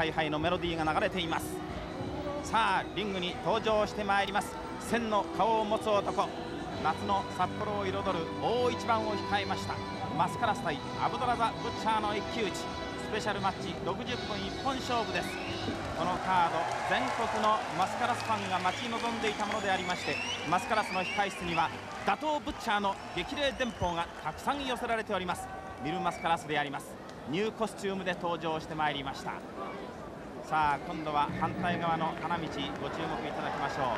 カイハイのメロディーが流れています。さあリングに登場してまいります。千の顔を持つ男。夏の札幌を彩る大一番を控えました。マスカラス対アブドラザ・ブッチャーの一騎打ち。スペシャルマッチ60分一本勝負です。このカード全国のマスカラスファンが待ち望んでいたものでありましてマスカラスの控室には打倒ブッチャーの激励電報がたくさん寄せられております。ミルマスカラスであります。ニューコスチュームで登場してまいりました。さあ今度は反対側の花道ご注目いただきましょ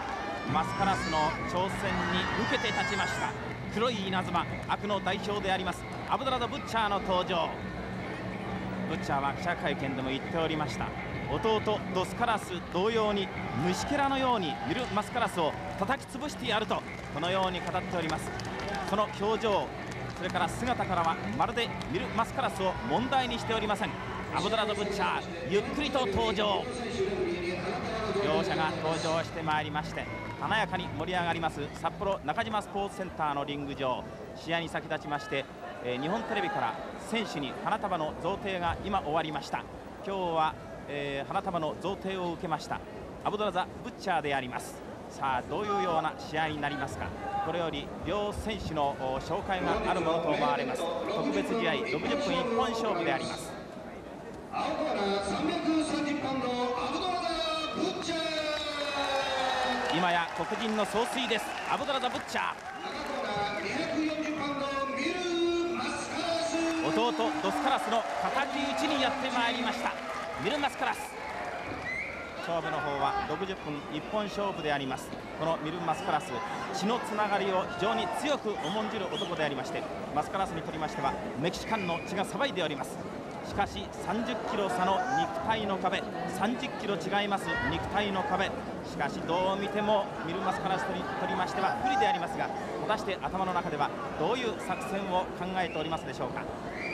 う。マスカラスの挑戦に受けて立ちました。黒い稲妻悪の代表であります。アブドラド・ブッチャーの登場。ブッチャーは記者会見でも言っておりました。弟ドスカラス同様に虫けらのようにミルマスカラスを叩き潰してやるとこのように語っております。その表情それから姿からはまるでミルマスカラスを問題にしておりません。アブドラド・ブッチャーゆっくりと登場。両者が登場してまいりまして華やかに盛り上がります札幌中島スポーツセンターのリング上。試合に先立ちまして、え、日本テレビから選手に花束の贈呈が今終わりました。今日は、えー、花束の贈呈を受けましたアブドラザ・ブッチャーであります。さあどういうような試合になりますか。これより両選手の紹介があるものと思われます。特別試合60分一本勝負であります。今や黒人の総帥です。アブドラザ・ブッチャー。弟ドスカラスの敵討ちにやってまいりました。ミルマスカラス。勝負の方は60分一本勝負であります。このミルマスカラス血のつながりを非常に強く重んじる男でありましてマスカラスにとりましてはメキシカンの血が騒いでおります。しかし30キロ差の肉体の壁。30キロ違います肉体の壁。しかしどう見てもミルマスカラスとりましては不利でありますが果たして頭の中ではどういう作戦を考えておりますでしょうか。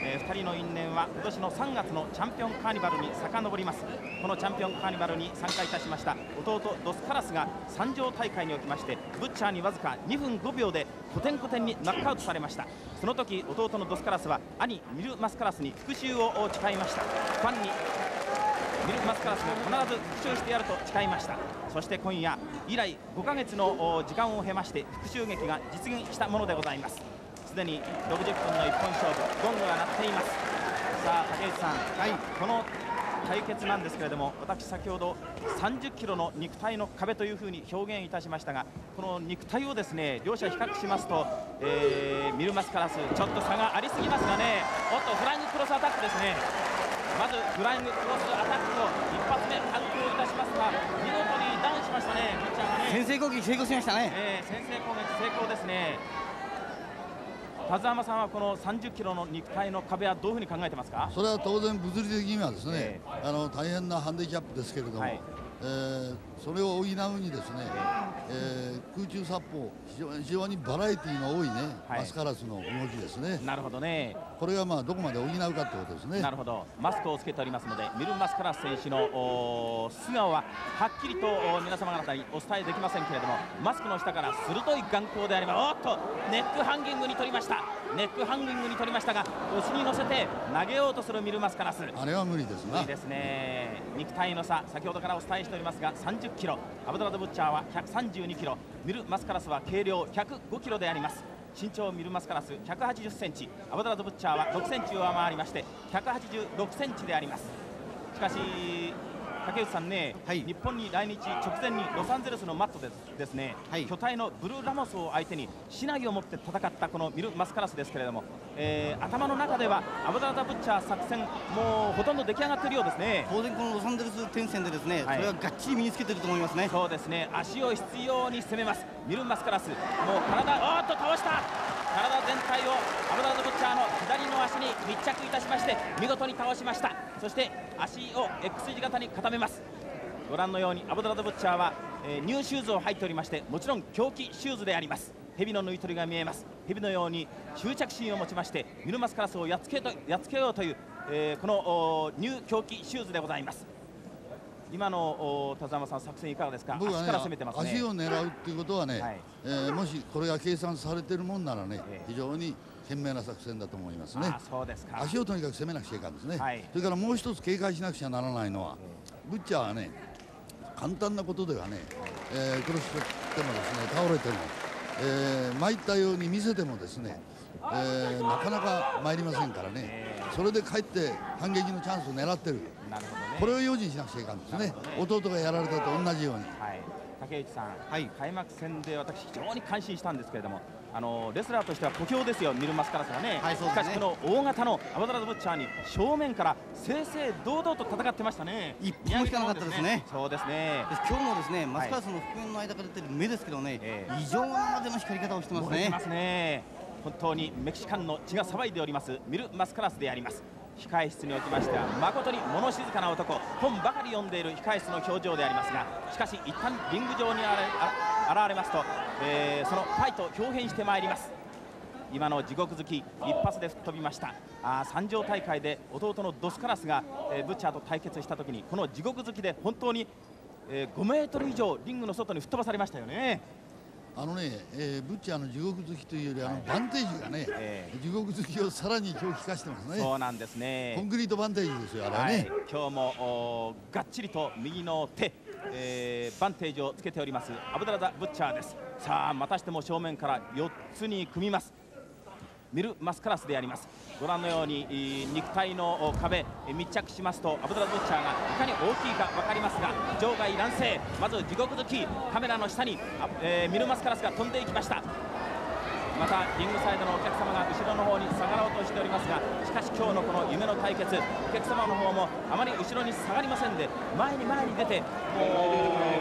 えー、2人の因縁は今年の3月のチャンピオンカーニバルに遡ります。このチャンピオンカーニバルに参加いたしました弟ドスカラスが三条大会におきましてブッチャーにわずか2分5秒でコテンコテンにノックアウトされました。その時弟のドスカラスは兄ミル・マスカラスに復讐を誓いました。ファンにミル・マスカラスも必ず復讐してやると誓いました。そして今夜以来5ヶ月の時間を経まして復讐劇が実現したものでございます。すでに60分の一本勝負ゴングが鳴っています。さあ竹内さん、はい、この対決なんですけれども私先ほど30キロの肉体の壁というふうに表現いたしましたがこの肉体をですね両者比較しますと、えー、ミルマスカラスちょっと差がありすぎますがねおっとフライングクロスアタックですね。まずフライングクロスアタックを一発目反攻いたしますが見事にダウンしましたねピッチャーがね。先制攻撃成功しましたね、えー、先制攻撃成功ですね田澤さんはこの30キロの肉体の壁はどういうふうに考えてますか？それは当然物理的にはですね、えー、あの大変なハンディキャップですけれども、はい、えー、それを補うにですね、えー、空中殺法非常非常にバラエティーの多いね、はい、マスカラスの動きですね。なるほどね。これがまあどこまで補うかってことですね。なるほど。マスクをつけておりますのでミルマスカラス選手の素顔ははっきりと皆様方にお伝えできませんけれどもマスクの下から鋭い眼光であればおっとネックハンギングに取りました。ネックハンギングに取りましたが腰に乗せて投げようとするミルマスカラス。あれは無理ですね無理ですね。肉体の差先ほどからお伝えしておりますが30キロアブドラド・ブッチャーは132キロミル・マスカラスは軽量105キロであります。身長ミルマスカラス180センチアブドラド・ブッチャーは6センチ上回りまして186センチであります。しかし竹内さんね、はい、日本に来日直前にロサンゼルスのマットでですね、はい、巨体のブルーラモスを相手に市内を持って戦ったこのミル・マスカラスですけれども、えー、頭の中ではアブダラダ・ブッチャー作戦もうほとんど出来上がっているようですね。当然このロサンゼルス転戦でですね、はい、それはがっちり身につけていると思いますね。そうですね。足を必要に攻めます。ミル・マスカラス。もう体おっと倒した。体全体をアブドーラ・ザ・ブッチャーの左の足に密着いたしまして見事に倒しましたそして足を X 字型に固めます。ご覧のようにアブドーラ・ザ・ブッチャーは、えー、ニューシューズを履いておりましてもちろん凶器シューズであります。蛇の縫い取りが見えます。蛇のように執着心を持ちましてミルマスカラスをやっつけとやっつけようという、えー、このニュー凶器シューズでございます。今の田澤さん作戦いかがですか、ね、足から攻めてます、ね、足を狙うっていうことはね、はい、えー、もしこれが計算されてるもんならね、えー、非常に賢明な作戦だと思いますね。そうですか。足をとにかく攻めなくちゃいかんですね、はい、それからもう一つ警戒しなくちゃならないのはブッチャーはね簡単なことではね、えー、殺してもですね倒れても、えー、参ったように見せてもですね、えー、なかなか参りませんからね、それで帰って反撃のチャンスを狙ってる。なるほど、ね、これを用心しなくちゃいかんですね、ね、弟がやられたと同じように。はい。竹内さん、はい、開幕戦で私、非常に感心したんですけれども、あのレスラーとしては小兵ですよ、ミルマスカラスがね、はい、ね。しかし、この大型のアバダラドブッチャーに正面から正々堂々と戦ってましたね、一歩も引かなかったですね、そうですね。今日もですねマスカラスの覆面の間から出てる目ですけどね、えー、異常なまでの光り方をしてますね。ますね。本当にメキシカンの血が騒いでおります。ミル・マスカラスであります。控え室におきましては誠に物静かな男。本ばかり読んでいる控え室の表情でありますがしかし一旦リング上に現れますと、えー、そのファイトを表現してまいります。今の地獄好き一発で吹っ飛びました。あ三条大会で弟のドスカラスが、えー、ブッチャーと対決した時にこの地獄好きで本当に、えー、5メートル以上リングの外に吹っ飛ばされましたよね。あのね、えー、ブッチャーの地獄好きというよりあのバンテージがね、えー、地獄好きをさらに今日聞かせてますね。そうなんですね。コンクリートバンテージですよあれね、はい、今日もがっちりと右の手、えー、バンテージをつけておりますアブダラザ・ブッチャーです。さあまたしても正面から4つに組みます。ミル・マスカラスであります。ご覧のように肉体の壁密着しますとアブドラ・ブッチャーがいかに大きいか分かりますが場外乱世。まず地獄好きカメラの下に、えー、ミル・マスカラスが飛んでいきました。またリングサイドのお客様が後ろの方に下が今日のこの夢の対決お客様の方もあまり後ろに下がりませんで前に前に出ても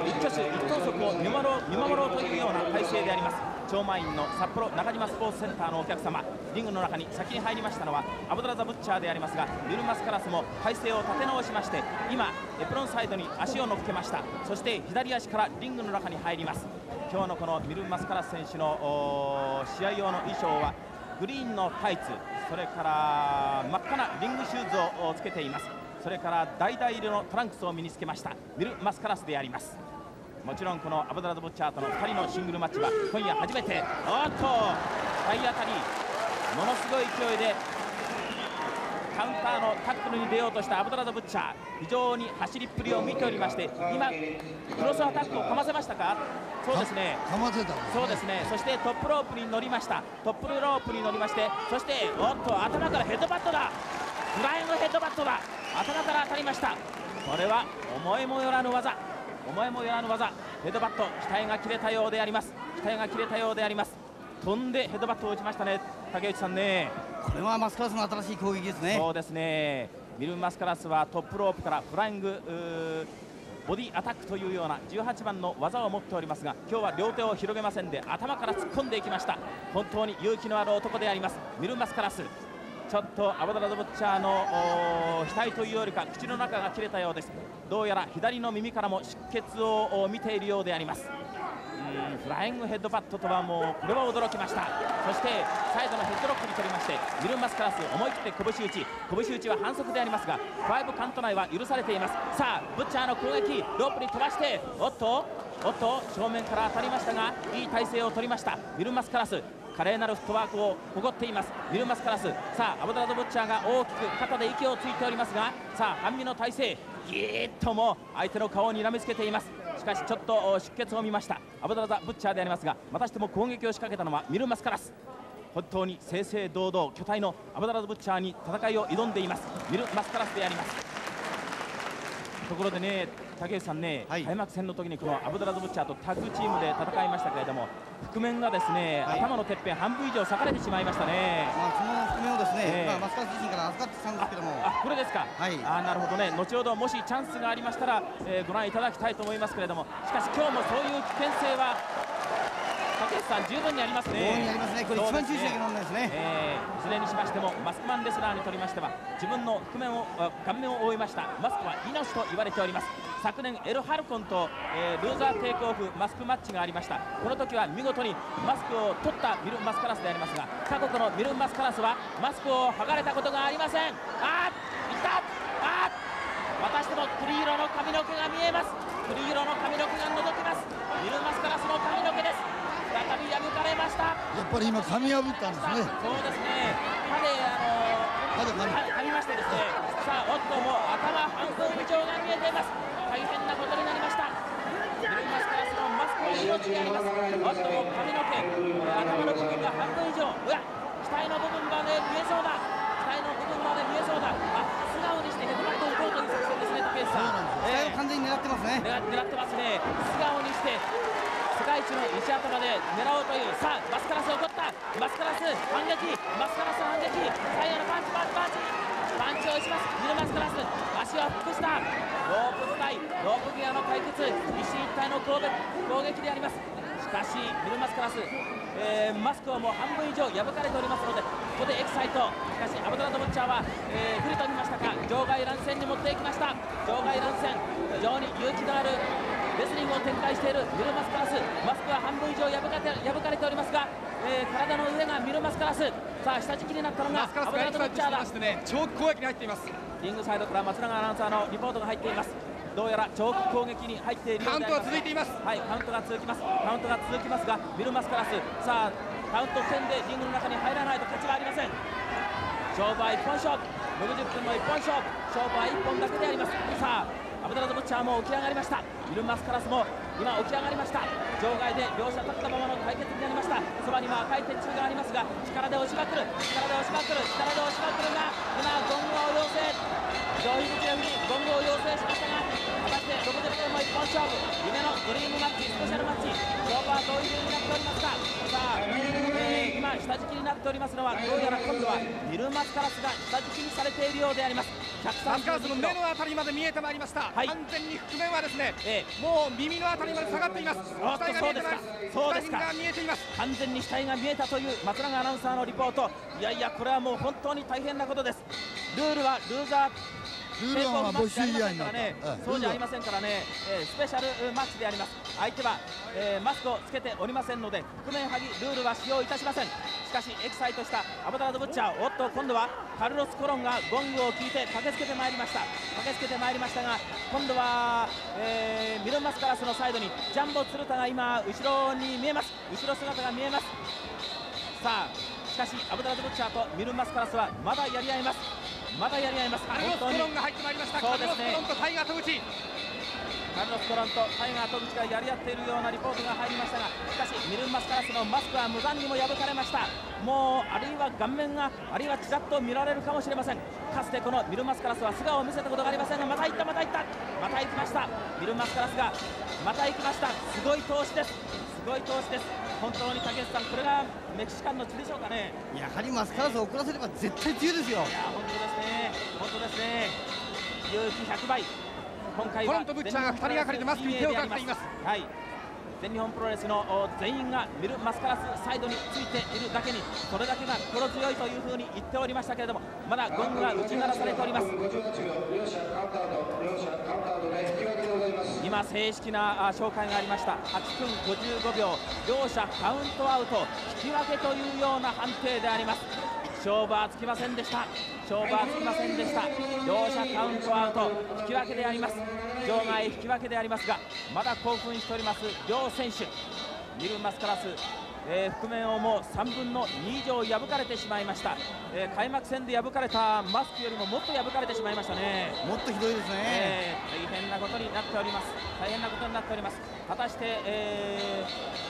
う一挙手一投足を見守ろう見守ろうというような体勢であります。超満員の札幌中島スポーツセンターのお客様リングの中に先に入りましたのはアブドラザ・ブッチャーでありますがミルマスカラスも体勢を立て直しまして今エプロンサイドに足を乗っけました。そして左足からリングの中に入ります。今日のこのミルマスカラス選手の試合用の衣装はグリーンのタイツそれから真っ赤なリングシューズをつけています。それから橙色のトランクスを身につけました。ミル・マスカラスであります。もちろんこのアブドラド・ボッチャーとの2人のシングルマッチは今夜初めて。おっと体当たりものすごい勢いでカウンターのタックルに出ようとしたアブドラド・ブッチャー非常に走りっぷりを見ておりまして今クロスアタックをかませましたか？そうですね。かませた、ね、そうですね。そしてトップロープに乗りました。トップロープに乗りましてそしておっと頭からヘッドバットだ。フライングヘッドバットだ。頭から当たりました。これは思いもよらぬ技。思いもよらぬ技。ヘッドバット額が切れたようであります。額が切れたようであります飛んでヘッドバットを打ちましたね。竹内さんね。これはマスカラスの新しい攻撃ですね。そうですね。ミルマスカラスはトップロープからフライングボディアタックというような18番の技を持っておりますが今日は両手を広げませんで頭から突っ込んでいきました。本当に勇気のある男であります。ミルマスカラス。ちょっとアボダラド・ブッチャーの額というよりか口の中が切れたようです。どうやら左の耳からも出血を見ているようでありますフライングヘッドパッドとはもうこれは驚きました。そしてサイドのヘッドロックに取りましてミルンマスカラス思い切って拳打ち。拳打ちは反則でありますが5カント内は許されています。さあブッチャーの攻撃ロープに飛ばしておっとおっと正面から当たりましたがいい体勢を取りました。ミルンマスカラス華麗なるフットワークを誇っています。ミルマスカラスさあアボダラド・ブッチャーが大きく肩で息をついておりますがさあ半身の体勢ぎーっとも相手の顔をにらみつけています。かしちょっと出血を見ました。アブダラザ・ブッチャーでありますがまたしても攻撃を仕掛けたのはミルマスカラス。本当に正々堂々巨体のアブダラザ・ブッチャーに戦いを挑んでいます。ミルマスカラスであります。ところでね竹内さんね、はい、開幕戦の時にこのアブドラズ・ブッチャーとタッグチームで戦いましたけれども覆面がですね、はい、頭のてっぺん半分以上裂かれてしまいましたね、まあ、その覆面をですね、えー、まあ、マスカス自身から預かってたんですけども。あこれですか、はい、あなるほどね。後ほどもしチャンスがありましたら、えー、ご覧いただきたいと思いますけれども。しかし今日もそういう危険性は竹内さん十分にありますね。ありますね。これ一番注意しなきゃならないですね。えー、いずれにしましてもマスクマンレスラーにとりましては自分の覆面を顔面を覆いましたマスクは命と言われております。昨年エル・ハルコンと、えー、ルーザーテイクオフマスクマッチがありましたこの時は見事にマスクを取ったミルン・マスカラスでありますが過去のミルン・マスカラスはマスクを剥がれたことがありませんあーいったあーまたしても栗色の髪の毛が見えます栗色の髪の毛がっぱり今噛み破ったんですね。そうですね。彼あの噛み。ましてですねさあおっともう頭半層以上が見えています。大変なことになりました。ブルーマスカラスのマスクを色にあります。おっともう髪の毛頭の部分が半分以上。うわ額の部分まで見えそうだ。額の部分まで見えそうだ。あ素直にしてヘッドバットを打とうという作戦ですね武井さん、えー、完全に狙ってますね。狙ってますね。素顔に一の石頭で狙おうというさあマスカラスを取った。マスカラス反撃。マスカラス反撃。最後のパンチパンチパンチ。パンチをします。ミルマスカラス。足をフックした。ロープスタイ。ロープギアの対決。一進一退の攻撃。攻撃であります。しかしミルマスカラス、えー、マスクをもう半分以上破かれておりますのでここでエキサイト。しかしアブドラド・ブッチャーは、えー、不利と見ましたか。場外乱戦に持っていきました。場外乱戦。非常に勇気のあるレスリングを展開しているミルマスカラス。マスクは半分以上破かれて破かれておりますが、えー、体の上がミルマスカラス。さあ下敷きになったのがアブドラド・ブッチャーだ。ねチョーク攻撃に入っています。リングサイドから松永アナウンサーのリポートが入っています。どうやらチョーク攻撃に入っているカウントは続いています。はいカウントが続きます。カウントが続きますがミルマスカラス。さあカウント10でリングの中に入らないと勝ちはありません。勝負は一本勝負。60分の一本勝負。勝負は一本だけであります。さあアブダラド・ブッチャーも起き上がりました。ミルマスカラスも今起き上がりました。場外で両者立ったままの対決になりました。そばには赤い鉄柱がありますが力で押しまくる。力で押しまくる。力で押しまくるが今ゴングを要請。上位口レフにゴングを要請しましたが果たして60分の一本勝負。夢のドリームマッチスペシャルマッチ。勝負はどういう風になっておりますか。さあ、えー、今下敷きになっておりますのはどうやら今度はミルマスカラスが下敷きにされているようであります。マスカラスの目のあたりまで見えてまいりました、はい、完全に覆面はですね、ええ、もう耳のあたりまで下がっています。額が見えてます。そうですか。見えています。完全に死体が見えたという松永アナウンサーのリポート。いやいやこれはもう本当に大変なことです。ルールはルーザールールは募集試合になね、そうじゃありませんからね、えー、スペシャルマッチであります。相手は、えー、マスクをつけておりませんので覆面剥ぎルールは使用いたしません。しかしエキサイトしたアバダード・ブッチャーおっと今度はカルロス・コロンがゴングを聞いて駆けつけてまいりました。駆けつけてまいりましたが今度は、えー、ミルンマスカラスのサイドにジャンボ鶴田が今後ろに見えます。後ろ姿が見えます。さあしかしアブダラド・ブッチャーとミルンマスカラスはまだやり合いますまだやり合います。カルロス・コロンが入ってまいりました。そうですね。カルロス・コロンとタイガー・戸口。カルロス・コロンとタイガー・戸口がやり合っているようなリポートが入りましたがしかしミルン・マスカラスのマスクは無残にも破かれました。もうあるいは顔面があるいはちらっと見られるかもしれません。かつてこのミルン・マスカラスは素顔を見せたことがありませんがまた行ったまた行った。また行きました。ミルン・マスカラスがまた行きました。すごい投資です。すごい投資です。本当に竹内さんこれがメキシカンの血でしょうかね。やはりマスカラスを遅らせれば絶対強いですよ。いや本当ですね本当ですね。勇気100倍今回はコロンとブッチャーが2人がかりでマスクに手をかけています。はい全日本プロレスの全員がミルマスカラスサイドについているだけにそれだけが心強いというふうに言っておりましたけれどもまだゴングが打ち鳴らされております。今正式な紹介がありました。8分55秒。両者カウントアウト。引き分けというような判定であります。勝負はつきませんでした勝負はつきませんでした。両者カウントアウト。引き分けであります。場外引き分けでありますがまだ興奮しております。両選手。ミルマスカラス。えー、覆面をもう3分の2以上破かれてしまいました、えー、開幕戦で破かれたマスクよりももっと破かれてしまいましたね。もっとひどいですね、えー、大変なことになっております大変なことになっております。果たして、え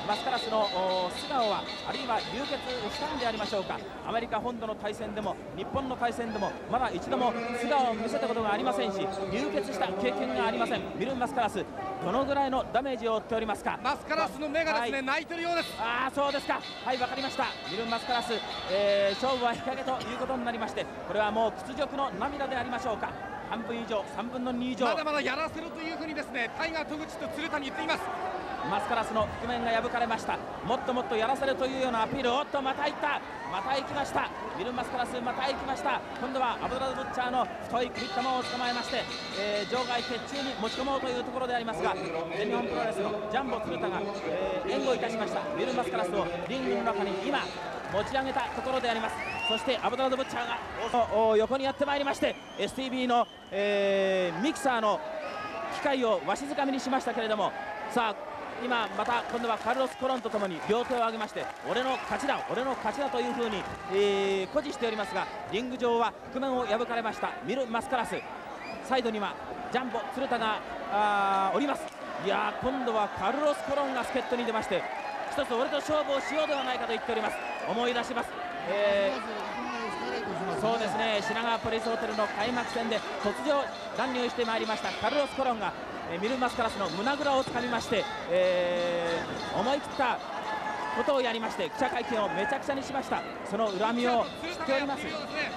ー、マスカラスの素顔はあるいは流血したんでありましょうか。アメリカ本土の対戦でも日本の対戦でもまだ一度も素顔を見せたことがありませんし流血した経験がありません。ミルン・マスカラスどのぐらいのダメージを負っておりますか？マスカラスの目がですね、はい、泣いてるようです。ああそうですか。はいわかりました。ミルン・マスカラス、えー、勝負は日陰ということになりましてこれはもう屈辱の涙でありましょうか半分以上3分の2以上。まだまだやらせるというふうにですねタイガー戸口と鶴田に言っています。マスカラスの覆面が破かれました。もっともっとやらせるというようなアピール。おっとまた行った。また行きました。ミル・マスカラスまた行きました。今度はアブドラド・ブッチャーの太い首玉を捕まえまして、えー、場外鉄柱に持ち込もうというところでありますが全日本プロレスのジャンボ鶴田が、えー、援護いたしました。ミル・マスカラスをリングの中に今持ち上げたところであります。そしてアブドラド・ブッチャーが横にやってまいりまして STB の、えー、ミキサーの機械をわしづかみにしましたけれどもさあ今また今度はカルロス・コロンとともに両手を上げまして俺の勝ちだ俺の勝ちだというふうに、えー、誇示しておりますがリング上は覆面を破かれました。ミル・マスカラス。サイドにはジャンボ鶴田があおります。いや今度はカルロス・コロンが助っ人に出まして一つ俺と勝負をしようではないかと言っております。思い出します、えー、そうですね。品川ポリスホテルの開幕戦で突如乱入してまいりましたカルロス・コロンが、え、ミルマスカラスの胸ぐらをつかみまして、えー、思い切ったことをやりまして記者会見をめちゃくちゃにしました。その恨みを知っております、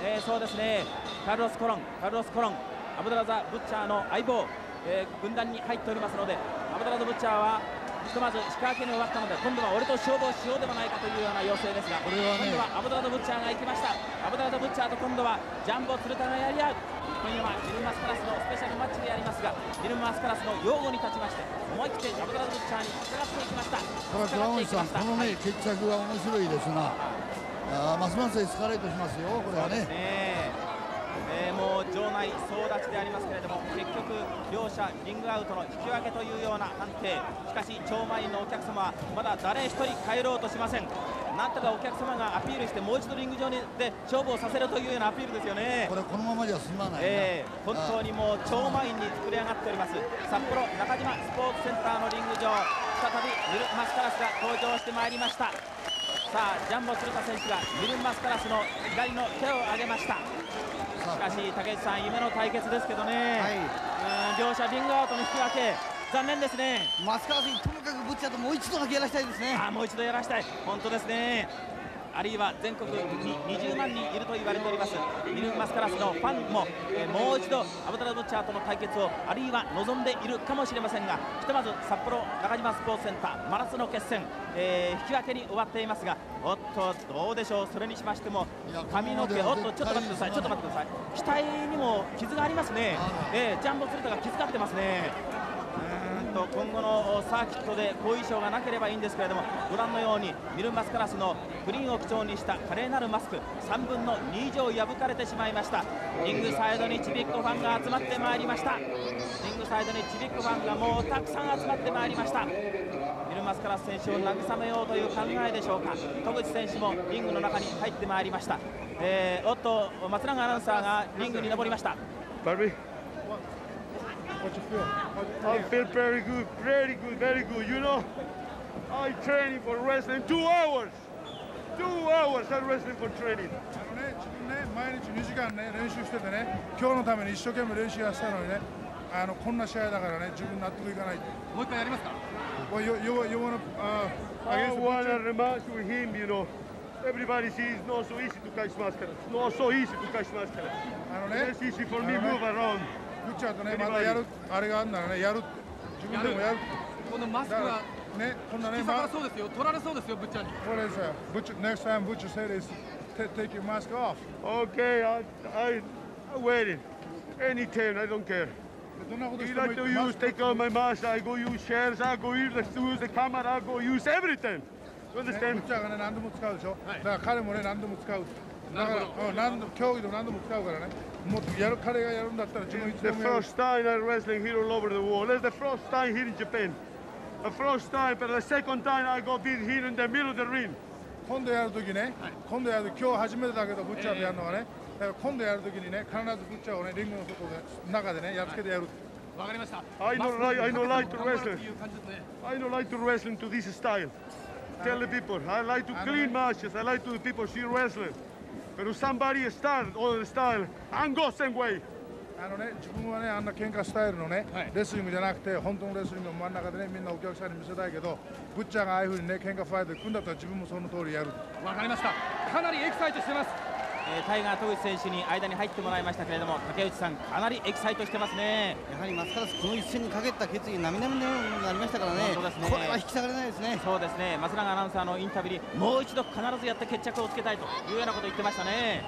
えー、そうですね。カルロス・コロンカルロス・コロンアブドラザ・ブッチャーの相棒、えー、軍団に入っておりますのでアブドラザ・ブッチャーはひとまず石川家に終わったので今度は俺と勝負をしようではないかというような要請ですがこれは、ね、今度はアブドラザ・ブッチャーが行きました。アブドラザ・ブッチャーと今度はジャンボ鶴田がやり合う今夜はミルマスカラスのスペシャルマッチでやりますがミルマスカラスの擁護に立ちまして思い切ってアブドラザ・ブッチャーに従っていきました。これ倉本さんこのね、決着が面白いですがあますますエスカレートしますよこれはね。えー、もう場内総立ちでありますけれども結局両者リングアウトの引き分けというような判定。しかし超満員のお客様はまだ誰一人帰ろうとしません。なんとかお客様がアピールしてもう一度リング上で勝負をさせるというようなアピールですよね。これこのままじゃ済まないえー、本当にもう超満員に作り上がっております。札幌中島スポーツセンターのリング上再びミルマスカラスが登場してまいりました。さあジャンボ鶴田選手がミルマスカラスの左の手を挙げましたしかし竹内さん夢の対決ですけどね、はい、両者リングアウトの引き分け。残念ですね。松川選手とにかくぶっちゃともう一度だけやらしたいですね。あもう一度やらしたい。本当ですねあるいは全国に20万人いると言われております。ミルマスカラスのファンも、えー、もう一度アブダラブッチャーとの対決をあるいは望んでいるかもしれませんがひとまず札幌中島スポーツセンター真夏の決戦、えー、引き分けに終わっていますがおっとどうでしょう。それにしましても髪の毛おっとちょっと待ってください。ちょっと待ってください。額にも傷がありますね、えー、ジャンボ鶴田が気遣ってますねと今後のサーキットで後遺症がなければいいんですけれどもご覧のようにミルマスカラスのグリーンを基調にした華麗なるマスク3分の2以上破かれてしまいました。リングサイドにちびっこファンが集まってまいりました。リングサイドにちびっこファンがもうたくさん集まってまいりました。ミルマスカラス選手を慰めようという考えでしょうか。戸口選手もリングの中に入ってまいりました、えー、おっと松永アナウンサーがリングに登りました。What you feel? I feel very good, very good, very good. You know, I training for wrestling two hours. Two hours I'm wrestling for training. あのね、自分ね、毎日2時間ね、練習しててね、今日のために一生懸命練習やしたのにね、あのこんな試合だからね、自分納得いかない。もう一回やりますか Well, you, you, you wanna, uh, I wanna rematch with him, you know. Everybody sees it's not so easy to catch mascara. It's not so easy to catch mascara. あのね、It's easy for me move around. 打っちゃうとね、またやる、あれがあるならね、やる、自分でもやる。このマスクは。ね、こんな、そうですよ、取られそうですよ、ブッチャに。これですよ、ブッチ、next time ブッチせいです。て、take your mask off。okay、I、I、I wear it。any time、I don't care。どんなこと。you like to use、take off my mask、I go use shares、I go use the shoes、the camera、I go use everything。そうですね。ブッチャがね、何度も使うでしょ、はい、だから彼もね、何度も使う。だから、うん、何度、競技でも何度も使うからね。もっとやる彼がやるんだったら自分いつ The でもやる first time I'm wrestling here all over the world That's the first time here in Japan The first time but the second time I go be here in the middle of the ring 今度やるときね、今度やる今日初めてだけどブッチャーでやるのはね、だから今度やるときにね必ずブッチャーをねリングの外で中でねやっつけてやる。わかりました。 I don't like I don't like to 頑張る wrestle っていう感じですね。 I don't like to wrestling to this style Tell the people I like to clean matches I like to people see wrestling If somebody start all style and go same way あのね自分はねあんな喧嘩スタイルのね、はいレスリングじゃなくて本当のレスリングの真ん中でねみんなお客さんに見せたいけどブッチャーがああいうふうにね喧嘩ファイトで組んだったら自分もその通りやる。わかりました。かなりエキサイトしてます。えータイガー戸口選手に間に入ってもらいましたけれども竹内さんかなりエキサイトしてますね。やはりマスカラスこの一戦にかけた決意並々のようになりましたからね。ね。これは引き下がれないですね。そうですね。松永アナウンサーのインタビューにもう一度必ずやって決着をつけたいというようなことを言ってましたね